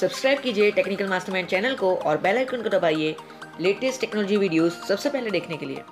Subscribe कीजिए technical mastermind channel को और बेल आइकन को दबाइए लेटेस्ट टेक्नोलॉजी वीडियोस सबसे पहले देखने के लिए।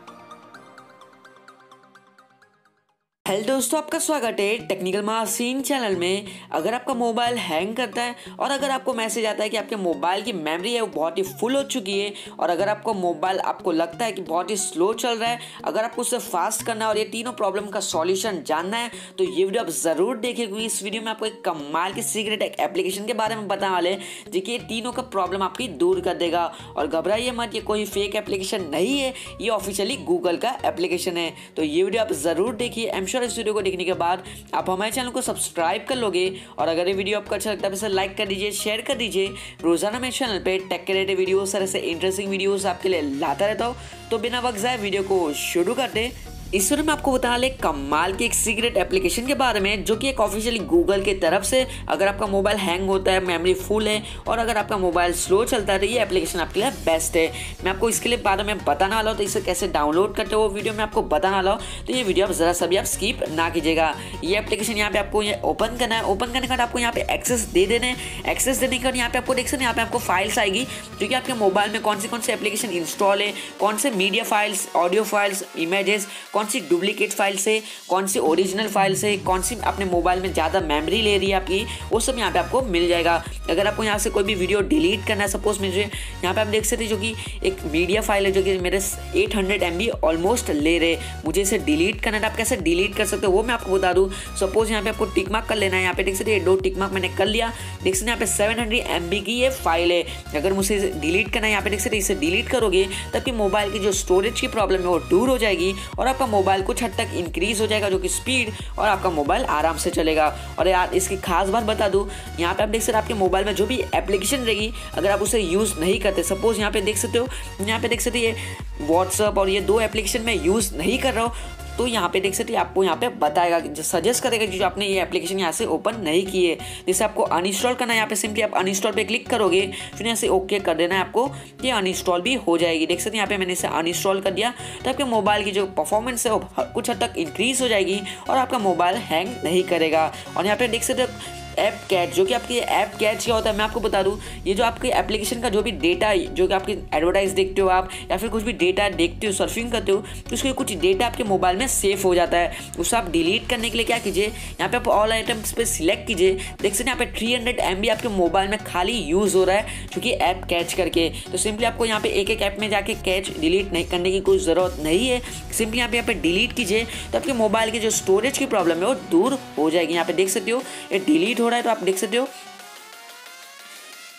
हेलो दोस्तों, आपका स्वागत है टेक्निकल मासीन चैनल में। अगर आपका मोबाइल हैंग करता है और अगर आपको मैसेज आता है कि आपके मोबाइल की मेमोरी है वो बहुत ही फुल हो चुकी है और अगर आपको मोबाइल आपको लगता है कि बहुत ही स्लो चल रहा है, अगर आपको उसे फास्ट करना है और ये तीनों प्रॉब्लम का सॉल्यूशन जानना है तो ये वीडियो आप ज़रूर देखें क्योंकि इस वीडियो में आपको एक कमाल की सीक्रेट एक एप्लीकेशन के बारे में बताने वाले जो कि ये तीनों का प्रॉब्लम आपकी दूर कर देगा। और घबराइए मत, ये कोई फेक एप्लीकेशन नहीं है, ये ऑफिशियली गूगल का एप्लीकेशन है। तो ये वीडियो आप ज़रूर देखिए एम श्योर इस वीडियो को देखने के बाद आप हमारे चैनल को सब्सक्राइब कर लोगे और अगर ये वीडियो आपको अच्छा लगता है तो लाइक कर दीजिए शेयर कर दीजिए। रोज़ाना मेरे चैनल पर टेक के रिलेटेड वीडियो सर ऐसे इंटरेस्टिंग वीडियोस आपके लिए लाता रहता हूँ। तो बिना वक्त जाए वीडियो को शुरू कर करते इस वीडियो में आपको बताने वाले कमाल की एक सीक्रेट एप्लीकेशन के बारे में, जो कि एक ऑफिशियली गूगल की तरफ़ से, अगर आपका मोबाइल हैंग होता है मेमोरी फुल है, और अगर आपका मोबाइल स्लो चलता है तो ये एप्लीकेशन आपके लिए बेस्ट है। मैं आपको इसके लिए बारे में बताने वाला हूँ तो इसे कैसे डाउनलोड करते हो वीडियो में आपको बताने वाला हूँ। तो ये वीडियो आप ज़रा सभी आप स्कीप ना कीजिएगा। ये एप्लीकेशन यहाँ पे आपको ये ओपन करना है। ओपन करने के बाद आपको यहाँ पे एक्सेस दे देने एक्सेस देने के बाद यहाँ पे आपको देख सकते हैं, यहाँ पे आपको फाइल्स आएगी, जो कि आपके मोबाइल में कौन सी कौन सी एप्लीकेशन इंस्टॉल है, कौन से media files audio files images कौन सी डुप्लीकेट फ़ाइल से, कौन सी ओरिजिनल फ़ाइल से, कौन सी अपने मोबाइल में ज़्यादा मेमोरी ले रही है आपकी, वो सब यहाँ पे आपको मिल जाएगा। अगर आपको यहाँ से कोई भी वीडियो डिलीट करना है सपोज़ मुझे, यहाँ पे आप देख सकते जो कि एक मीडिया फ़ाइल है जो कि मेरे एट हंड्रेड ऑलमोस्ट ले रहे मुझे इसे डिलीट करना है आप कैसे डिलीट कर सकते हो, वो मैं आपको बता दूँ। सपोज़ यहाँ पे आपको टिक मार्क कर लेना है, यहाँ पे देख सकते दो टिक मार्क मैंने कर लिया। देख सकते यहाँ पे सेवन हंड्रेड की ये फ़ाइल है। अगर मुझे डिलीट करना है, यहाँ पे देख सकते इसे डिलीट करोगे, तब कि मोबाइल की जो स्टोरेज की प्रॉब्लम है वो दूर हो जाएगी और आपका मोबाइल कुछ हद तक इंक्रीज हो जाएगा, जो कि स्पीड और आपका मोबाइल आराम से चलेगा। और यार, इसकी खास बात बता दूँ, यहाँ पे आप देख सकते आपके मोबाइल में जो भी एप्लीकेशन रहेगी, अगर आप उसे यूज़ नहीं करते सपोज़ यहाँ पे देख सकते हो, यहाँ पे देख सकते ये व्हाट्सअप और ये दो एप्लीकेशन में यूज़ नहीं कर रहा हूँ तो यहाँ पे देख सकते हैं आपको यहाँ पे बताएगा सजेस्ट करेगा जो आपने ये एप्लीकेशन यहाँ से ओपन नहीं किए। जैसे आपको अनइंस्टॉल करना है, यहाँ पे सिंपली आप अनइंस्टॉल पे क्लिक करोगे, फिर यहाँ से ओके कर देना है आपको ये अनइंस्टॉल भी हो जाएगी। देख सकते हैं यहाँ पे मैंने इसे अनइंस्टॉल कर दिया तो आपके मोबाइल की जो परफॉर्मेंस है वो कुछ हद तक इंक्रीज हो जाएगी और आपका मोबाइल हैंग नहीं करेगा। और यहाँ पे देख सकते ऐप कैच जो कि आपकी ऐप कैच क्या होता है, मैं आपको बता दूँ, ये जो आपके एप्लीकेशन का जो भी डेटा जो कि आपकी एडवर्टाइज देखते हो आप, या फिर कुछ भी डेटा देखते हो सर्फिंग करते हो तो उसके कुछ डेटा आपके मोबाइल में सेफ़ हो जाता है। उसे आप डिलीट करने के लिए क्या कीजिए, यहाँ पे आप ऑल आइटम्स पे सिलेक्ट कीजिए। देख सकते हैं, यहाँ पे थ्री हंड्रेड एम बी आपके मोबाइल में खाली यूज़ हो रहा है क्योंकि ऐप कैच करके। तो सिंपली आपको यहाँ पे एक एक ऐप में जाके कैच डिलीट नहीं करने की कोई ज़रूरत नहीं है। सिंपली यहाँ पे यहाँ पे डिलीट कीजिए तो आपके मोबाइल की जो स्टोरेज की प्रॉब्लम है, वो दूर हो जाएगी। यहाँ पे देख सकते हो, ये डिलीट हो रहा है तो आप देख सकते हो।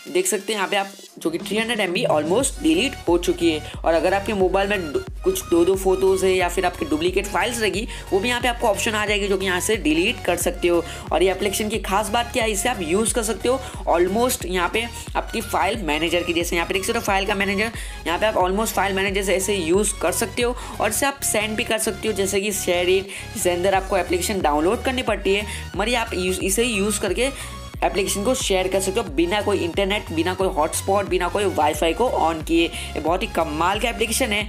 देख सकते हैं यहाँ पे आप, जो कि 300 हंड्रेड ऑलमोस्ट डिलीट हो चुकी है। और अगर आपके मोबाइल में कुछ दो दो फ़ोटोज़ है या फिर आपकी डुप्लीकेट फाइल्स रहेगी, वो भी यहाँ पे आपको ऑप्शन आ जाएगी जो कि यहाँ से डिलीट कर सकते हो। और ये एप्लीकेशन की खास बात क्या है, इसे आप यूज़ कर सकते हो। ऑलमोस्ट यहाँ पे आपकी फ़ाइल मैनेजर की, जैसे यहाँ पे देख सकते हो फ़ाइल का मैनेजर यहाँ पे आप ऑलमोस्ट फ़ाइल मैनेजर से ऐसे यूज़ कर सकते हो। और इसे आप सेंड भी कर सकते हो, जैसे कि शेयर इट जिसके अंदर आपको एप्लीकेशन डाउनलोड करनी पड़ती है। मरी आप इसे यूज़ करके एप्लीकेशन को शेयर कर सकते हो बिना कोई इंटरनेट बिना कोई हॉटस्पॉट बिना कोई वाईफाई को ऑन किए। बहुत ही कमाल का एप्लीकेशन है।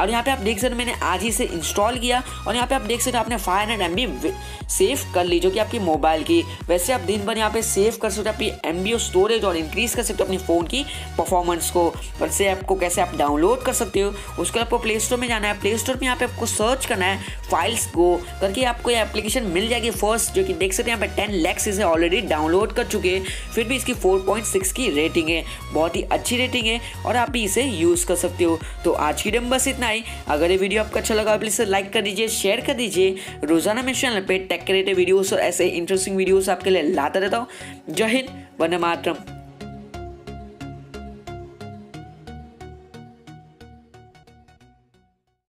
और यहाँ पे आप देख सकते मैंने आज ही से इंस्टॉल किया और यहाँ पे आप देख सकते आपने फाइव हंड्रेड एम सेव कर ली, जो कि आपकी मोबाइल की। वैसे आप दिन भर यहाँ पे सेव कर सकते हो, अपनी एम स्टोरेज और इंक्रीज कर सकते हो अपनी फ़ोन की परफॉर्मेंस को। और वैसे आपको कैसे आप डाउनलोड कर सकते हो, उसके आपको प्ले स्टोर में जाना है। प्ले स्टोर में यहाँ पे आपको सर्च करना है फाइल्स को, करके आपको ये एप्लीकेशन मिल जाएगी फ़र्स्ट जो कि देख सकते हैं, यहाँ पे टेन लैक्स इसे ऑलरेडी डाउनलोड कर चुके हैं। फिर भी इसकी फोर पॉइंट सिक्स की रेटिंग है, बहुत ही अच्छी रेटिंग है और आप भी इसे यूज़ कर सकते हो। तो आज की डम बस इतना ही। अगर ये वीडियो आपको अच्छा लगा प्लीज़ लाइक कर दीजिए शेयर कर दीजिए। रोज़ाना मेरे चैनल पे टेक रिलेटेड वीडियोस और ऐसे इंटरेस्टिंग वीडियोस आपके लिए लाता रहता हूँ। जय हिंद, वंदे मातरम।